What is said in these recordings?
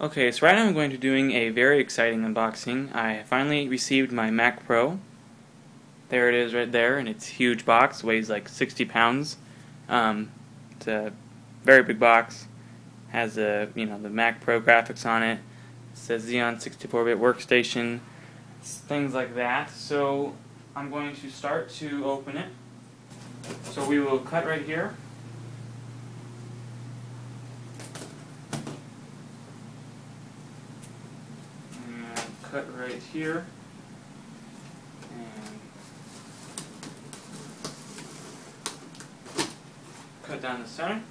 Okay, so right now I'm going to be doing a very exciting unboxing. I finally received my Mac Pro. There it is right there, and it's huge box, weighs like 60 pounds. Um, it's a very big box. Has a you know the Mac Pro graphics on it. it says Xeon 64-bit workstation, things like that. So I'm going to start to open it. So we will cut right here. Cut right here. And cut down the center.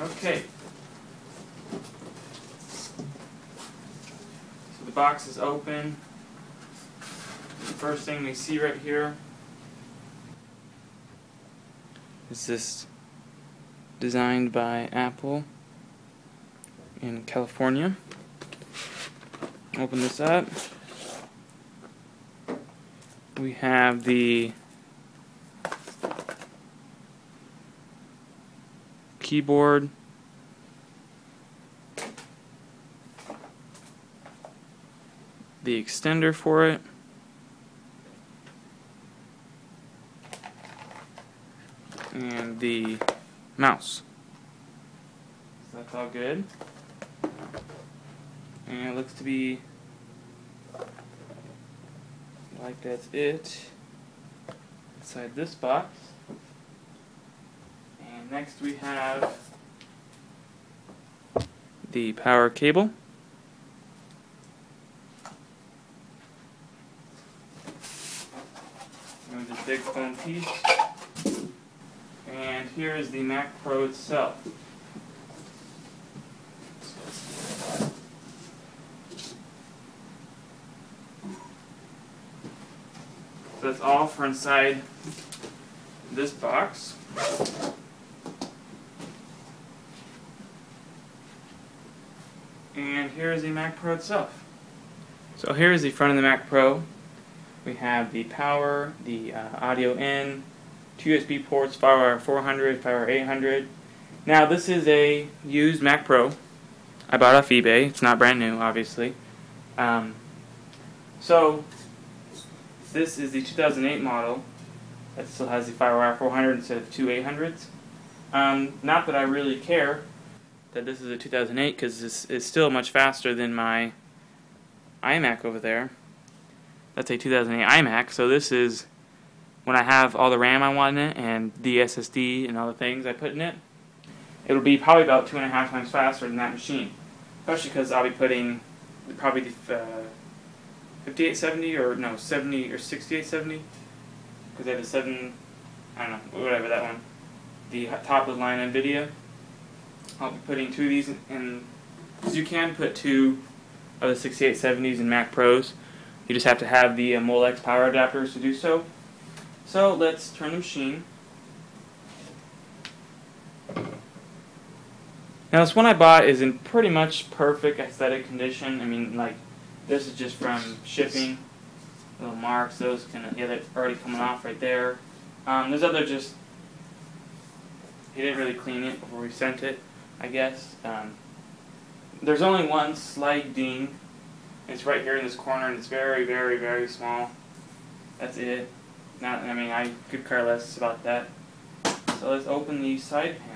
Okay. So the box is open. The first thing we see right here is this designed by Apple in California. Open this up. We have the keyboard. The extender for it. And the mouse. So that's all good. And it looks to be like that's it inside this box. And next we have the power cable. And big foam piece. And here is the Mac Pro itself. So that's all for inside this box. And here is the Mac Pro itself. So here is the front of the Mac Pro. We have the power, the uh, audio in, two USB ports, FireWire 400, FireWire 800. Now this is a used Mac Pro. I bought off eBay. It's not brand new, obviously. Um, so this is the 2008 model that still has the FireWire 400 instead of two 800s. Um, not that I really care that this is a 2008 because this is still much faster than my iMac over there. That's a 2008 iMac, so this is when I have all the RAM I want in it and the SSD and all the things I put in it. It'll be probably about two and a half times faster than that machine, especially because I'll be putting probably the uh, 5870 or no 70 or 6870 because they have a 7 I don't know whatever that one. The top of the line NVIDIA I'll be putting two of these in because you can put two of the 6870s in Mac Pros. You just have to have the uh, Molex power adapters to do so. So let's turn the machine. Now this one I bought is in pretty much perfect aesthetic condition. I mean like this is just from shipping. Little marks, those can yeah, they're already coming off right there. Um, there's other just he didn't really clean it before we sent it, I guess. Um, there's only one slight ding. It's right here in this corner, and it's very, very, very small. That's it. Not, I mean, I could care less about that. So let's open the side panels.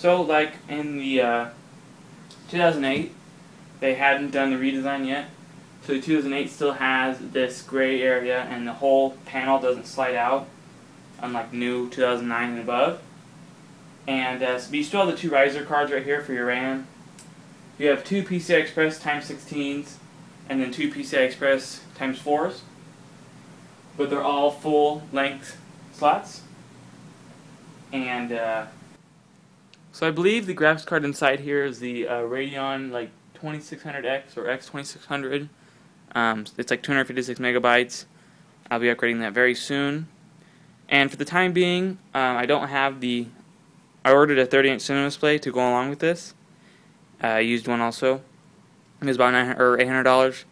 So, like in the uh, 2008, they hadn't done the redesign yet. So the 2008 still has this gray area, and the whole panel doesn't slide out, unlike new 2009 and above. And uh, so you still have the two riser cards right here for your RAM. You have two PCI Express times 16s, and then two PCI Express times 4s. But they're all full length slots. And uh, so I believe the graphics card inside here is the uh, Radeon like 2600X or X2600. Um, it's like 256 megabytes. I'll be upgrading that very soon. And for the time being, um, I don't have the. I ordered a 30 inch cinema display to go along with this. Uh, I used one also. It was about 900 or 800 dollars,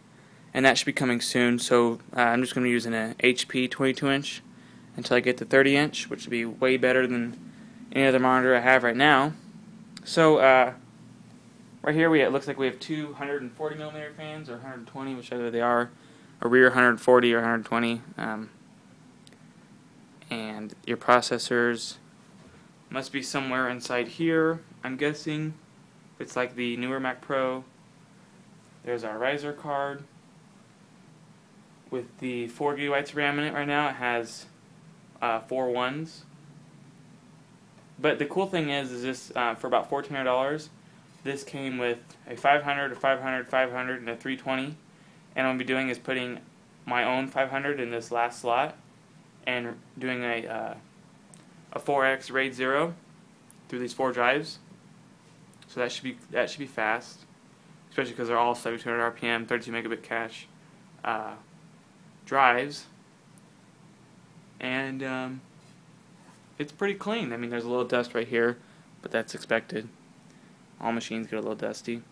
and that should be coming soon. So uh, I'm just going to be using an HP 22 inch until I get the 30 inch, which would be way better than any other monitor I have right now. So uh, right here, we it looks like we have two 140 millimeter fans or 120, whichever they are, a rear 140 or 120, um, and your processors must be somewhere inside here. I'm guessing it's like the newer Mac Pro. There's our riser card with the 4 gigabytes of RAM in it right now. It has uh, four ones. But the cool thing is, is this uh, for about fourteen hundred dollars. This came with a 500, a 500, 500, and a 320. And what gonna be doing is putting my own 500 in this last slot, and doing a uh, a 4x RAID zero through these four drives. So that should be that should be fast, especially because they're all 7200 RPM, 32 megabit cache uh, drives and um, it's pretty clean. I mean, there's a little dust right here, but that's expected. All machines get a little dusty.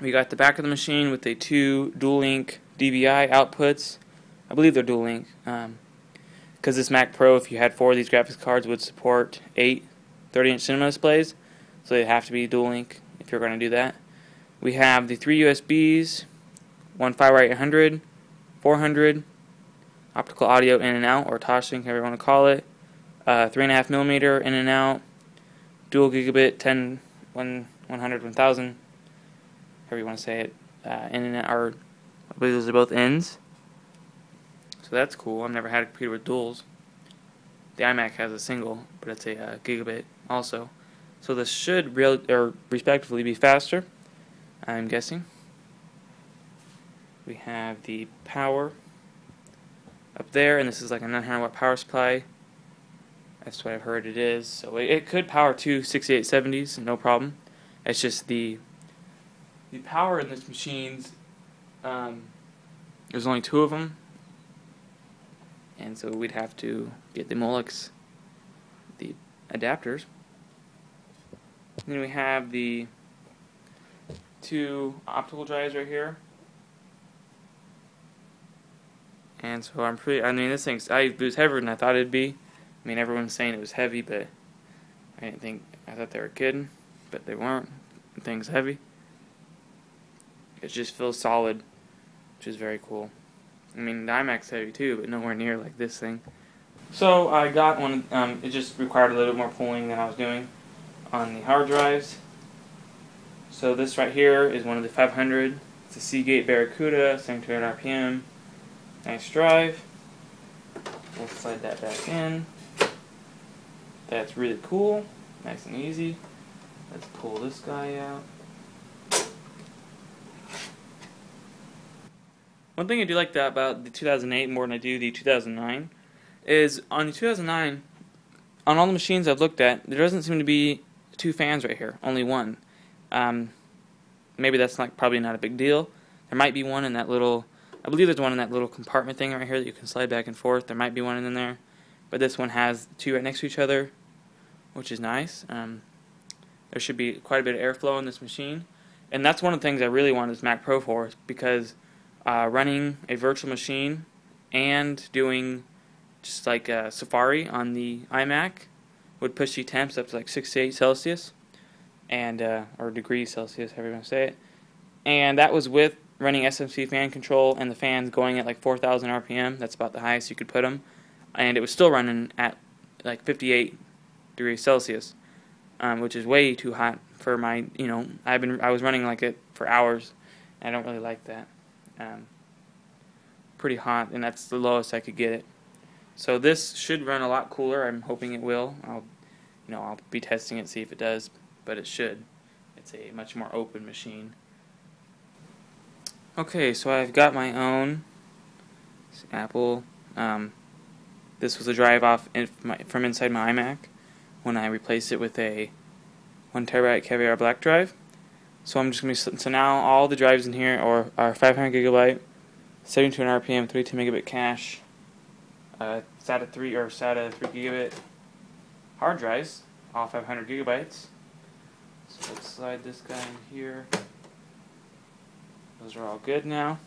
We got the back of the machine with the two dual link DVI outputs. I believe they're dual link. Because um, this Mac Pro, if you had four of these graphics cards, would support eight 30 inch cinema displays. So they have to be dual link if you're going to do that. We have the three USBs, one FireWire 800, 400, optical audio in and out, or Toslink, however you want to call it. Uh, 3.5 millimeter in and out, dual gigabit, 10, 1, 100, 1000, however you want to say it, uh, in and out, or I believe those are both ends. So that's cool. I've never had a computer with duals. The iMac has a single, but it's a uh, gigabit also. So this should real or respectively be faster. I'm guessing. We have the power up there, and this is like a 900 watt power supply. That's what I've heard it is. So it, it could power two 6870s, no problem. It's just the the power in this machine's um, there's only two of them, and so we'd have to get the Molex the adapters. then we have the two optical drives right here. And so I'm pretty, I mean, this thing's, I, was heavier than I thought it'd be. I mean, everyone's saying it was heavy, but I didn't think, I thought they were kidding, but they weren't. The thing's heavy. It just feels solid, which is very cool. I mean, the iMac's heavy too, but nowhere near like this thing. So I got one, um, it just required a little bit more pulling than I was doing on the hard drives. So this right here is one of the 500. It's a Seagate Barracuda, 7200 RPM. Nice drive. We'll slide that back in. That's really cool. Nice and easy. Let's pull this guy out. One thing I do like that about the 2008 more than I do the 2009 is on the 2009, on all the machines I've looked at, there doesn't seem to be two fans right here, only one. Um, maybe that's like probably not a big deal. There might be one in that little I believe there's one in that little compartment thing right here that you can slide back and forth. There might be one in there, but this one has two right next to each other, which is nice. Um, there should be quite a bit of airflow in this machine, and that's one of the things I really want this Mac Pro for, because uh, running a virtual machine and doing just like Safari on the iMac would push the temps up to like 68 Celsius, and uh, or degrees Celsius, however you want to say it. And that was with running SMC fan control and the fans going at like 4,000 RPM. That's about the highest you could put them. And it was still running at like 58 degrees Celsius, um, which is way too hot for my, you know, I've been, I was running like it for hours. I don't really like that. Um, pretty hot, and that's the lowest I could get it. So this should run a lot cooler. I'm hoping it will. I'll, you know, I'll be testing it, see if it does, but it should. It's a much more open machine. Okay, so I've got my own Apple. Um, this was a drive off in my, from inside my iMac when I replace it with a one terabyte Caviar Black drive. So I'm just gonna be so now all the drives in here are, are 500 gigabyte, 7200 RPM, 32 megabit cache, uh, SATA 3 or SATA 3 gigabit hard drives, all 500 gigabytes. So let's slide this guy in here. Those are all good now.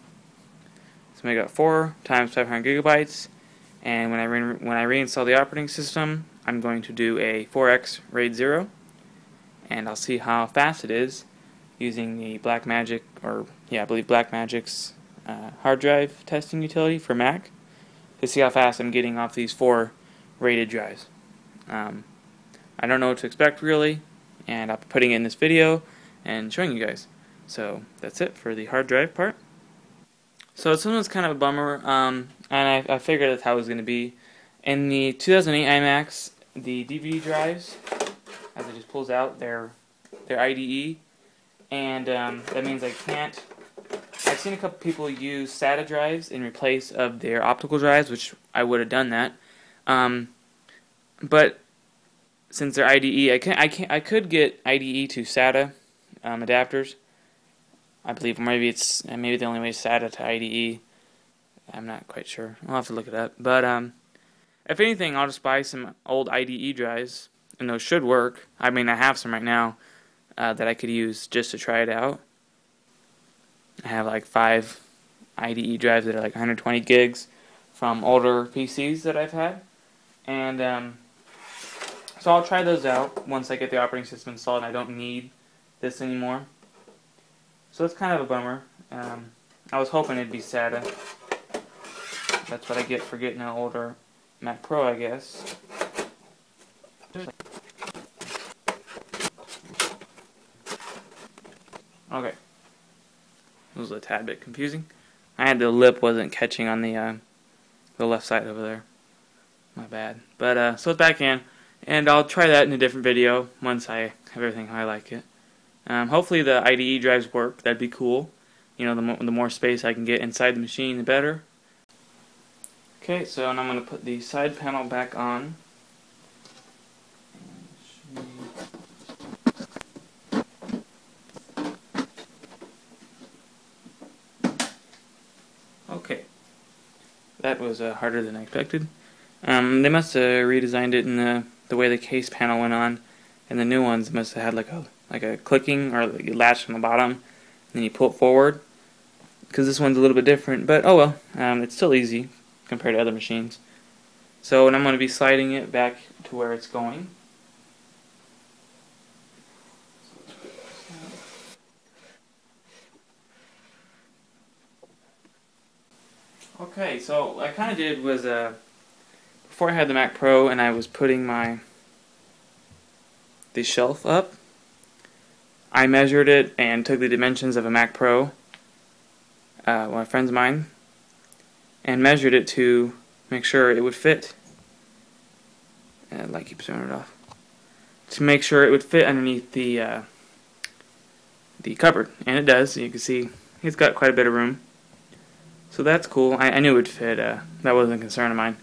So I got 4 times 500 gigabytes, and when I, re when I reinstall the operating system, I'm going to do a 4X RAID 0, and I'll see how fast it is using the Blackmagic, or yeah, I believe Blackmagic's uh, hard drive testing utility for Mac to see how fast I'm getting off these four RAIDed drives. Um, I don't know what to expect really, and I'll be putting in this video and showing you guys. So that's it for the hard drive part. So this one was kind of a bummer, um, and I, I, figured that's how it was going to be. In the 2008 iMacs, the DVD drives, as it just pulls out, their their IDE, and um, that means I can't. I've seen a couple people use SATA drives in replace of their optical drives, which I would have done that. Um, but since they're IDE, I can I can I could get IDE to SATA um, adapters. I believe maybe it's maybe the only way is SATA to IDE. I'm not quite sure. I'll have to look it up. But um, if anything, I'll just buy some old IDE drives, and those should work. I mean, I have some right now uh, that I could use just to try it out. I have like five IDE drives that are like 120 gigs from older PCs that I've had, and um, so I'll try those out once I get the operating system installed and I don't need this anymore. So it's kind of a bummer. Um, I was hoping it'd be SATA. That's what I get for getting an older Mac Pro, I guess. Okay. It was a tad bit confusing. I had the lip wasn't catching on the uh, the left side over there. My bad. But uh, so it's back in. And I'll try that in a different video once I have everything how I like it. Um, hopefully the IDE drives work. That'd be cool. You know, the, mo the more space I can get inside the machine, the better. Okay, so now I'm going to put the side panel back on. Okay. That was uh, harder than I expected. Um, they must have redesigned it in the the way the case panel went on, and the new ones must have had like a like a clicking or like you latch from the bottom, and then you pull it forward. Because this one's a little bit different, but oh well, um, it's still easy compared to other machines. So, and I'm going to be sliding it back to where it's going. Okay, so what I kind of did was uh, before I had the Mac Pro and I was putting my the shelf up, I measured it and took the dimensions of a Mac Pro, uh, one of friends of mine, and measured it to make sure it would fit. And light keeps turning it off. To make sure it would fit underneath the uh, the cupboard, and it does. You can see it's got quite a bit of room. So that's cool. I, I knew it would fit. Uh, that wasn't a concern of mine.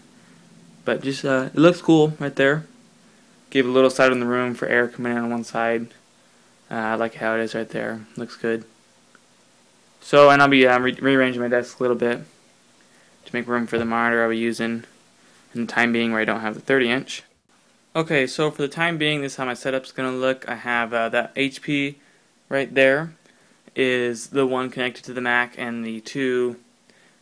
But just, uh, it looks cool right there. Gave a little side in the room for air coming in on one side. Uh, I like how it is right there. Looks good. So, and I'll be uh, re rearranging my desk a little bit to make room for the monitor I'll be using in the time being where I don't have the 30 inch. Okay, so for the time being, this is how my setup's going to look. I have uh, that HP right there is the one connected to the Mac and the two,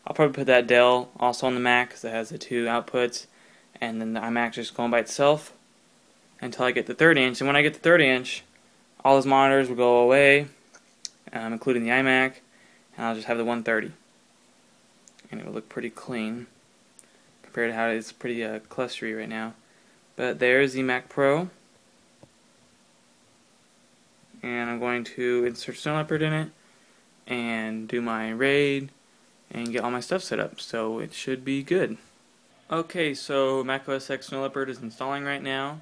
I'll probably put that Dell also on the Mac because it has the two outputs and then the iMac just going by itself until I get the 30 inch. And when I get the 30 inch, all those monitors will go away, um, including the iMac, and I'll just have the 130. And it will look pretty clean compared to how it's pretty uh, clustery right now. But there's the Mac Pro. And I'm going to insert Snow Leopard in it and do my RAID and get all my stuff set up. So it should be good. Okay, so Mac OS X Snow Leopard is installing right now,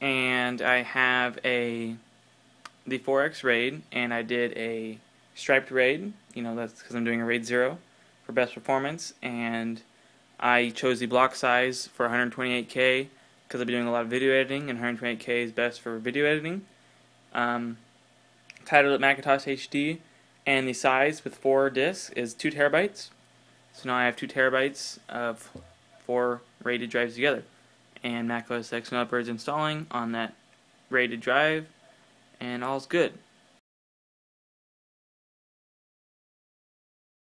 and I have a the 4X RAID, and I did a striped RAID. You know, that's because I'm doing a RAID 0 for best performance, and I chose the block size for 128K because I'll be doing a lot of video editing, and 128K is best for video editing. Um, titled it Macintosh HD, and the size with four disks is 2 terabytes. So now I have 2 terabytes of four RAIDed drives together. And Mac OS X Leopard's installing on that RAIDed drive, and all's good.